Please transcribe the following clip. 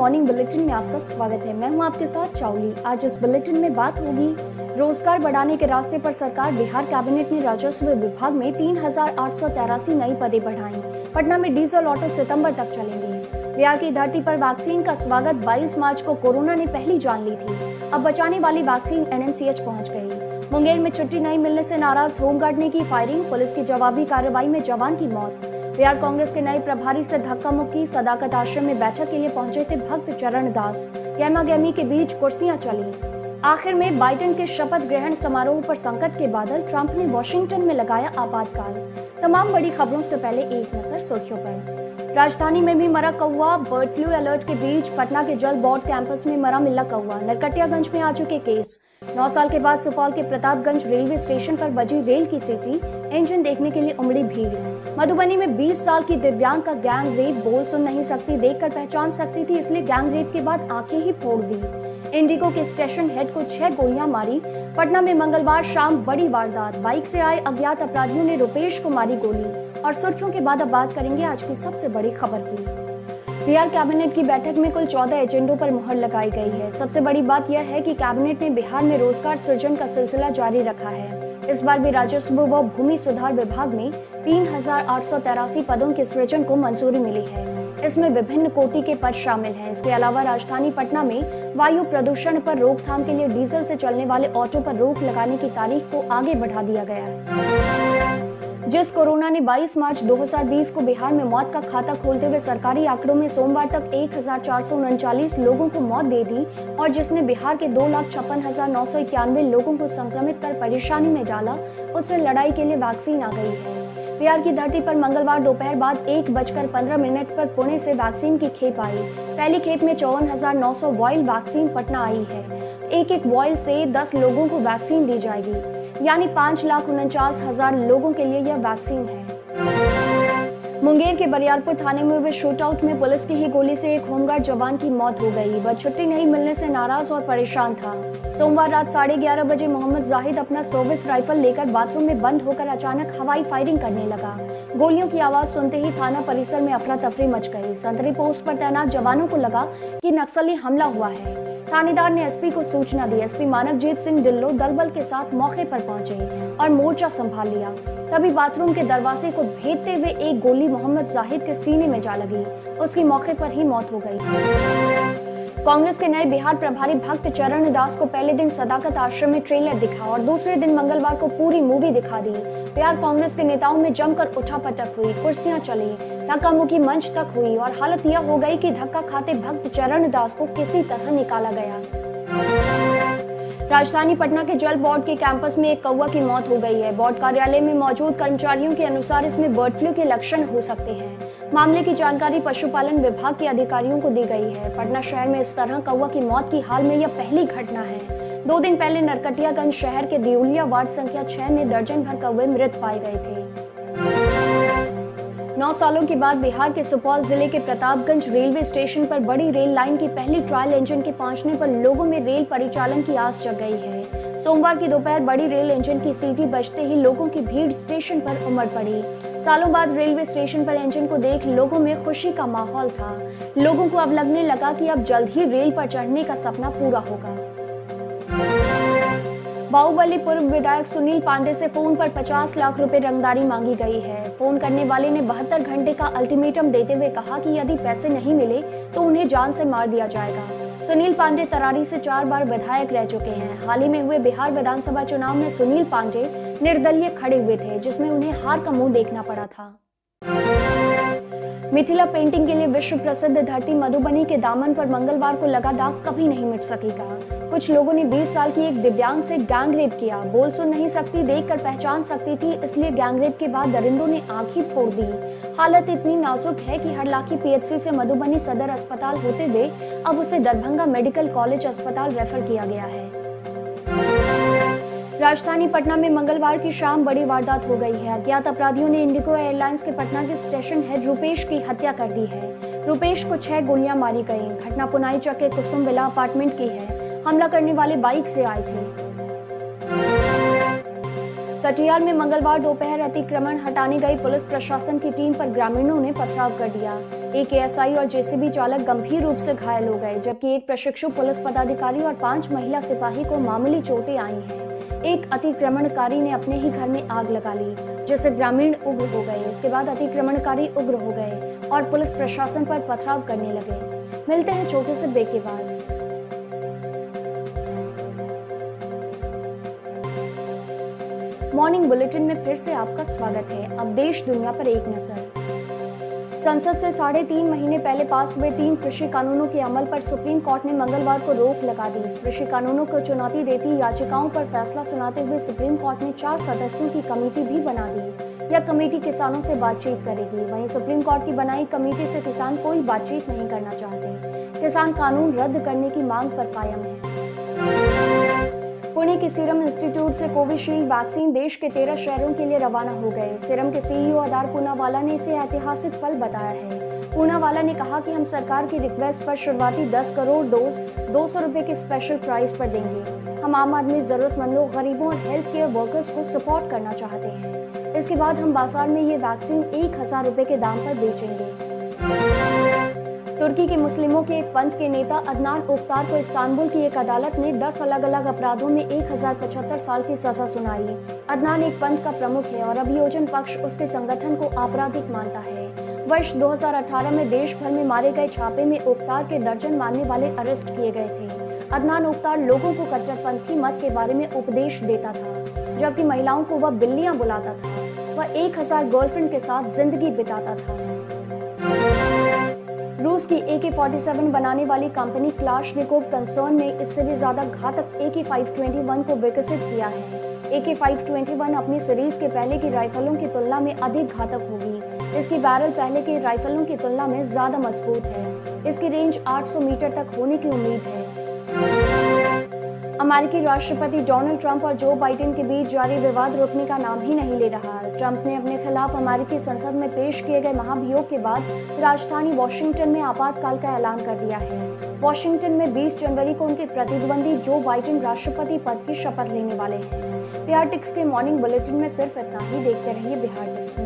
Morning bulletin में आपका स्वागत है। मैं हूँ आपके साथ चावली आज इस बुलेटिन में बात होगी रोज़गार बढ़ाने के रास्ते पर सरकार बिहार कैबिनेट ने राजस्व विभाग में तीन नई पदे बढ़ाई। पटना में डीजल ऑटो सितंबर तक चलेंगे। बिहार की धरती पर वैक्सीन का स्वागत 22 मार्च को कोरोना ने पहली जान ली थी। अब बचाने वाली वैक्सीन एनएमसीएच पहुँच गई। मुंगेर में छुट्टी नहीं मिलने से नाराज़ होमगार्ड ने की फायरिंग, पुलिस की जवाबी कार्रवाई में जवान की मौत। बिहार कांग्रेस के नए प्रभारी से धक्का मुक्की, सदाकत आश्रम में बैठक के लिए पहुँचे थे भक्त चरण दास। गहमा गहमी के बीच कुर्सियाँ चली। आखिर में बाइडेन के शपथ ग्रहण समारोह पर संकट के बादल ट्रंप ने वॉशिंगटन में लगाया आपातकाल। तमाम बड़ी खबरों से पहले एक नज़र सुर्खियों पर। राजधानी में भी मरा कौआ बर्ड फ्लू अलर्ट के बीच पटना के जल बोर्ड कैंपस में मरा मिला कौआ नरकटियागंज में आ चुके केस। नौ साल के बाद सुपौल के प्रतापगंज रेलवे स्टेशन पर बजी रेल की सीटी। इंजन देखने के लिए उमड़ी भीड़। मधुबनी में 20 साल की दिव्यांग का गैंग रेप बोल सुन नहीं सकती, देखकर पहचान सकती थी, इसलिए गैंग रेप के बाद आँखें ही फोड़ दी। इंडिगो के स्टेशन हेड को छह गोलियाँ मारी। पटना में मंगलवार शाम बड़ी वारदात। बाइक से आए अज्ञात अपराधियों ने रुपेश को मारी गोली। और सुर्खियों के बाद अब बात करेंगे आज की सबसे बड़ी खबर की। बिहार कैबिनेट की बैठक में कुल चौदह एजेंडों पर मुहर लगाई गई है। सबसे बड़ी बात यह है कि कैबिनेट ने बिहार में रोज़गार सृजन का सिलसिला जारी रखा है। इस बार भी राजस्व व भूमि सुधार विभाग में तीन पदों के सृजन को मंजूरी मिली है। इसमें विभिन्न कोटि के पद शामिल हैं। इसके अलावा राजधानी पटना में वायु प्रदूषण पर रोकथाम के लिए डीजल से चलने वाले ऑटो पर रोक लगाने की तारीख को आगे बढ़ा दिया गया है। जिस कोरोना ने 22 मार्च 2020 को बिहार में मौत का खाता खोलते हुए सरकारी आंकड़ों में सोमवार तक एक लोगों को मौत दे दी और जिसने बिहार के दो लाख छप्पन हज़ार नौ सौ इक्यानवे लोगों को संक्रमित कर परेशानी में डाला, उससे लड़ाई के लिए वैक्सीन आ गई है। बिहार की धरती पर मंगलवार दोपहर बाद एक बजकर पंद्रह मिनट पर पुणे से वैक्सीन की खेप आई। पहली खेप में चौवन हज़ार नौ सौ वॉइल वैक्सीन पटना आई है। एक एक वॉइल से दस लोगों को वैक्सीन दी जाएगी। यानी पाँच लाख उनचास हज़ार लोगों के लिए यह वैक्सीन है। मुंगेर के बरियारपुर थाने में हुए शूट आउट में पुलिस की ही गोली से एक होमगार्ड जवान की मौत हो गई। वह छुट्टी नहीं मिलने से नाराज़ और परेशान था। सोमवार रात साढ़े ग्यारह बजे मोहम्मद जाहिद अपना सर्विस राइफल लेकर बाथरूम में बंद होकर अचानक हवाई फायरिंग करने लगा। गोलियों की आवाज़ सुनते ही थाना परिसर में अफरा तफरी मच गई। संतरी पोस्ट पर तैनात जवानों को लगा की नक्सली हमला हुआ है। थानेदार ने एसपी को सूचना दी। एसपी मानवजीत सिंह डिल्लो दलबल के साथ मौके पर पहुँचे और मोर्चा संभाल लिया। तभी बाथरूम के दरवाजे को भेदते हुए एक गोली मोहम्मद जाहिद के सीने में जा लगी। उसकी मौके पर ही मौत हो गई। कांग्रेस के नए बिहार प्रभारी भक्त चरण दास को पहले दिन सदाकत आश्रम में ट्रेलर दिखा और दूसरे दिन मंगलवार को पूरी मूवी दिखा दी। बिहार कांग्रेस के नेताओं में जमकर उठा पटक हुई, कुर्सियाँ चली धक्का मुक्की मंच तक हुई और हालत यह हो गई कि धक्का खाते भक्त चरण दास को किसी तरह निकाला गया। राजधानी पटना के जल बोर्ड के कैंपस में एक कौवा की मौत हो गई है। बोर्ड कार्यालय में मौजूद कर्मचारियों के अनुसार इसमें बर्ड फ्लू के लक्षण हो सकते हैं। मामले की जानकारी पशुपालन विभाग के अधिकारियों को दी गई है। पटना शहर में इस तरह कौवा की मौत की हाल में यह पहली घटना है। दो दिन पहले नरकटियागंज शहर के दिउलिया वार्ड संख्या छह में दर्जन भर कौवे मृत पाए गए थे। नौ सालों के बाद बिहार के सुपौल ज़िले के प्रतापगंज रेलवे स्टेशन पर बड़ी रेल लाइन की पहली ट्रायल इंजन के पहुँचने पर लोगों में रेल परिचालन की आस जग गई है। सोमवार की दोपहर बड़ी रेल इंजन की सीटी बजते ही लोगों की भीड़ स्टेशन पर उमड़ पड़ी। सालों बाद रेलवे स्टेशन पर इंजन को देख लोगों में खुशी का माहौल था। लोगों को अब लगने लगा कि अब जल्द ही रेल पर चढ़ने का सपना पूरा होगा। बाहुबली पूर्व विधायक सुनील पांडे से फ़ोन पर 50 लाख रुपए रंगदारी मांगी गई है। फ़ोन करने वाले ने बहत्तर घंटे का अल्टीमेटम देते हुए कहा कि यदि पैसे नहीं मिले तो उन्हें जान से मार दिया जाएगा। सुनील पांडे तरारी से चार बार विधायक रह चुके हैं। हाल ही में हुए बिहार विधानसभा चुनाव में सुनील पांडे निर्दलीय खड़े हुए थे, जिसमें उन्हें हार का मुँह देखना पड़ा था। मिथिला पेंटिंग के लिए विश्व प्रसिद्ध धरती मधुबनी के दामन पर मंगलवार को लगा दाग कभी नहीं मिट सकेगा। कुछ लोगों ने 20 साल की एक दिव्यांग से गैंग रेप किया। बोल सुन नहीं सकती, देखकर पहचान सकती थी, इसलिए गैंग रेप के बाद दरिंदों ने आँख ही फोड़ दी। हालत इतनी नाजुक है कि हरलाखी पीएचसी से मधुबनी सदर अस्पताल होते हुए अब उसे दरभंगा मेडिकल कॉलेज अस्पताल रेफर किया गया है। राजधानी पटना में मंगलवार की शाम बड़ी वारदात हो गई है। अज्ञात अपराधियों ने इंडिगो एयरलाइंस के पटना के स्टेशन हेड रुपेश की हत्या कर दी है। रुपेश को छह गोलियाँ मारी गई। घटना पुनाई चौक के कुसुम विला अपार्टमेंट की है। हमला करने वाले बाइक से आए थे। कटिहार में मंगलवार दोपहर अतिक्रमण हटाने गई पुलिस प्रशासन की टीम पर ग्रामीणों ने पथराव कर दिया। एक एएसआई और जेसीबी चालक गंभीर रूप से घायल हो गए, जबकि एक प्रशिक्षु पुलिस पदाधिकारी और पाँच महिला सिपाही को मामूली चोटें आई हैं। एक अतिक्रमणकारी ने अपने ही घर में आग लगा ली, जिससे ग्रामीण उग्र हो गए। उसके बाद अतिक्रमणकारी उग्र हो गए और पुलिस प्रशासन पर पथराव करने लगे। मिलते हैं छोटे से ब्रेक के बाद। मॉर्निंग बुलेटिन में फिर से आपका स्वागत है। अब देश दुनिया पर एक नज़र। संसद से साढ़े तीन महीने पहले पास हुए तीन कृषि कानूनों के अमल पर सुप्रीम कोर्ट ने मंगलवार को रोक लगा दी। कृषि कानूनों को चुनौती देती याचिकाओं पर फैसला सुनाते हुए सुप्रीम कोर्ट ने चार सदस्यों की कमेटी भी बना दी। यह कमेटी किसानों से बातचीत करेगी। वहीं सुप्रीम कोर्ट की बनाई कमेटी से किसान कोई बातचीत नहीं करना चाहते। किसान कानून रद्द करने की मांग पर कायम है। पुणे के सीरम इंस्टीट्यूट से कोविशील्ड वैक्सीन देश के तेरह शहरों के लिए रवाना हो गए। सीरम के सीईओ आधार पूनावाला ने इसे ऐतिहासिक पल बताया है। पूनावाला ने कहा कि हम सरकार की रिक्वेस्ट पर शुरुआती 10 करोड़ डोज, दो सौ रूपए के स्पेशल प्राइस पर देंगे। हम आम आदमी जरूरतमंदों, गरीबों और हेल्थ केयर वर्कर्स को सपोर्ट करना चाहते हैं। इसके बाद हम बाज़ार में ये वैक्सीन एक हज़ार रूपए के दाम पर बेचेंगे। तुर्की के मुस्लिमों के पंथ के नेता अदनान उख्तार को इस्तांबुल की एक अदालत ने 10 अलग अलग अपराधों में एक हज़ार पचहत्तर साल की सजा सुनाई अदनान एक पंथ का प्रमुख है और अभियोजन पक्ष उसके संगठन को आपराधिक मानता है। वर्ष 2018 में देश भर में मारे गए छापे में उख्तार के दर्जन मानने वाले अरेस्ट किए गए थे। अदनान उख्तार लोगों को कट्टरपंथी मत के बारे में उपदेश देता था, जबकि महिलाओं को वह बिल्लियाँ बुलाता था। वह एक हज़ार गर्लफ्रेंड के साथ ज़िंदगी बिताता था। रूस की ए के फोर्टी सेवन बनाने वाली कंपनी क्लाशनिकोव कंसर्न ने इससे भी ज़्यादा घातक ए के फाइव ट्वेंटी वन को विकसित किया है। A K five twenty one अपनी सीरीज़ के पहले की राइफलों की तुलना में अधिक घातक होगी। इसकी बैरल पहले की राइफलों की तुलना में ज़्यादा मज़बूत है। इसकी रेंज 800 मीटर तक होने की उम्मीद है। अमेरिकी राष्ट्रपति डोनाल्ड ट्रंप और जो बाइडेन के बीच जारी विवाद रुकने का नाम ही नहीं ले रहा। ट्रंप ने अपने खिलाफ अमेरिकी संसद में पेश किए गए महाभियोग के बाद राजधानी वॉशिंगटन में आपातकाल का ऐलान कर दिया है। वॉशिंगटन में 20 जनवरी को उनके प्रतिद्वंदी जो बाइडेन राष्ट्रपति पद की शपथ लेने वाले हैं। बिहार टिक्स के मॉर्निंग बुलेटिन में सिर्फ़ इतना ही देखते रहिए बिहार टिक्स